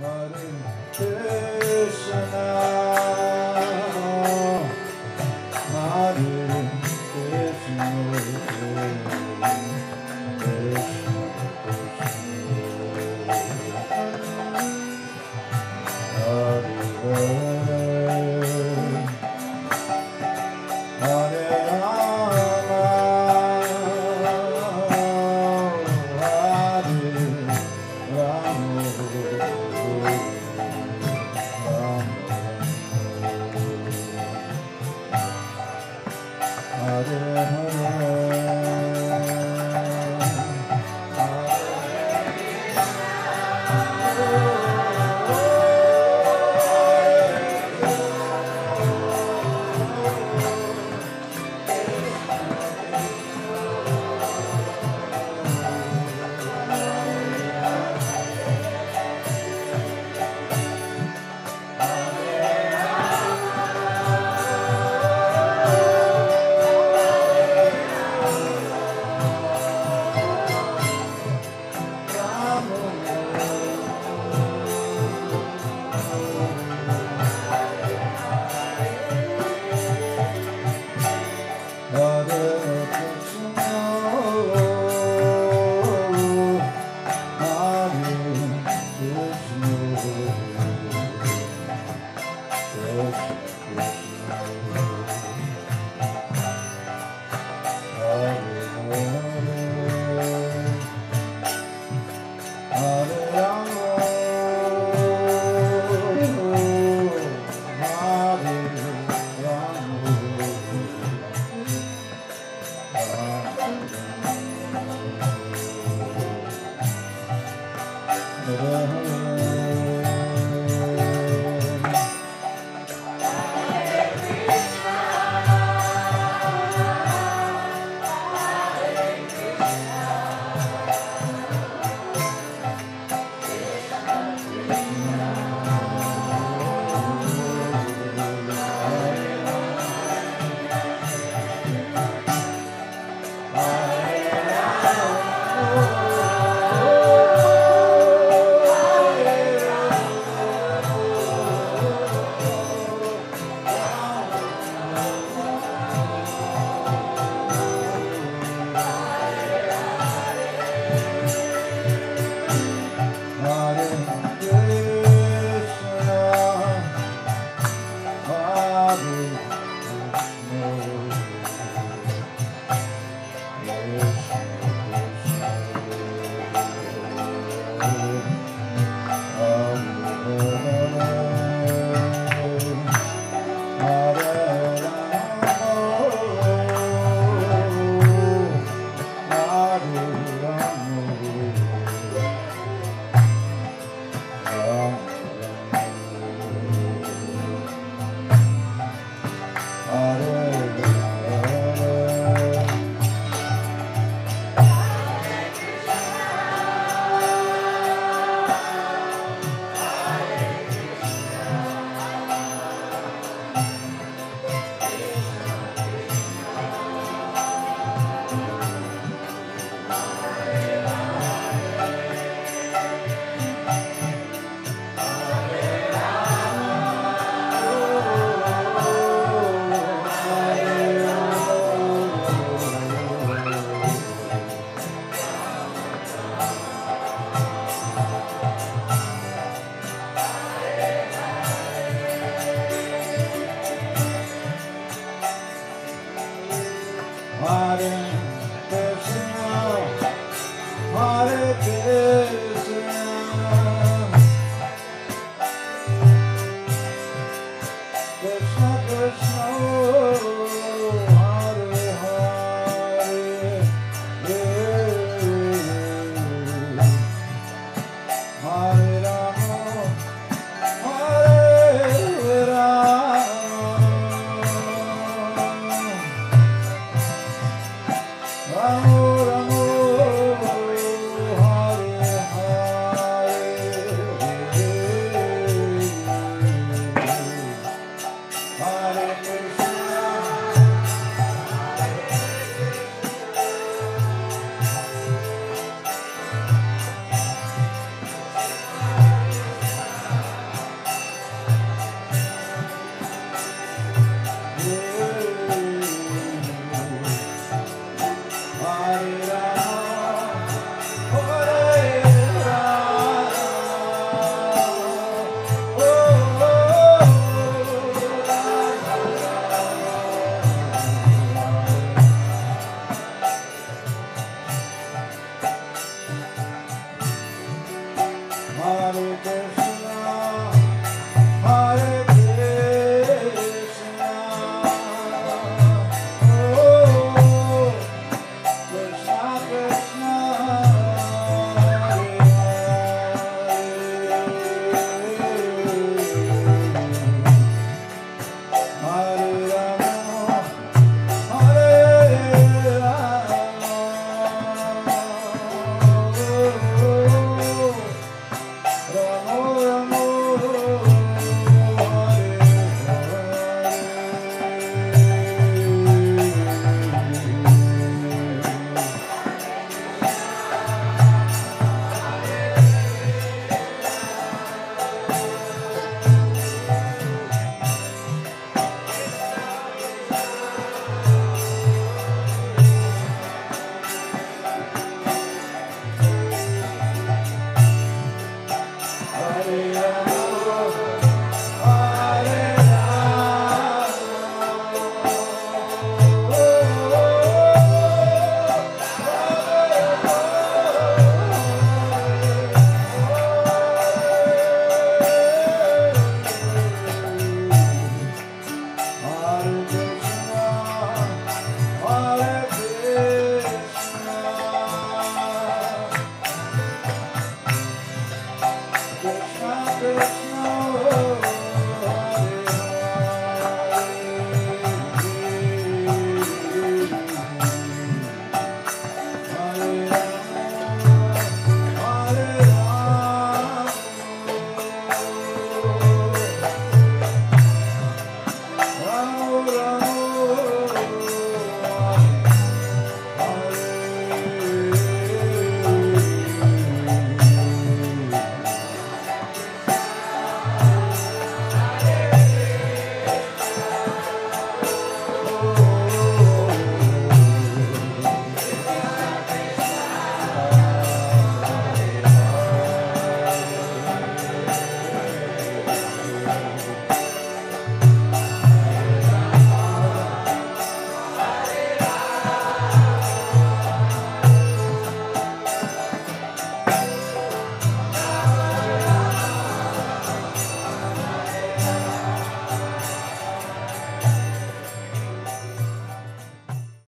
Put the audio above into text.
Hare Krishna